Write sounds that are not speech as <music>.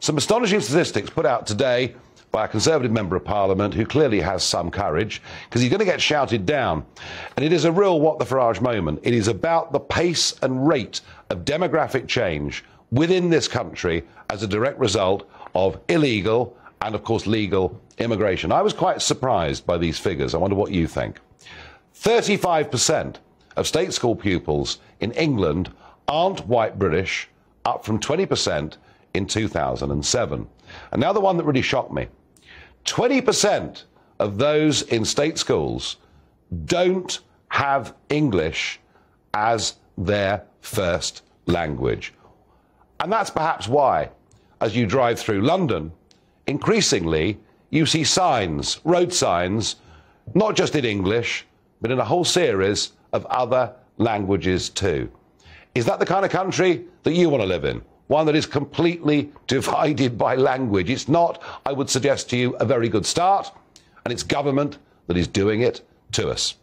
some astonishing statistics put out today by a Conservative Member of Parliament who clearly has some courage because he's going to get shouted down. And it is a real what the Farage moment. It is about the pace and rate of demographic change within this country as a direct result of illegal and, of course, legal immigration. I was quite surprised by these figures. I wonder what you think. 35% of state school pupils in England aren't white British, up from 20% in 2007. And now the one that really shocked me 20% of those in state schools don't have English as their first language. And that's perhaps why, as you drive through London, increasingly you see signs, road signs, not just in English, but in a whole series of other languages too. Is that the kind of country that you want to live in? One that is completely <laughs> divided by language. It's not, I would suggest to you, a very good start, and it's government that is doing it to us.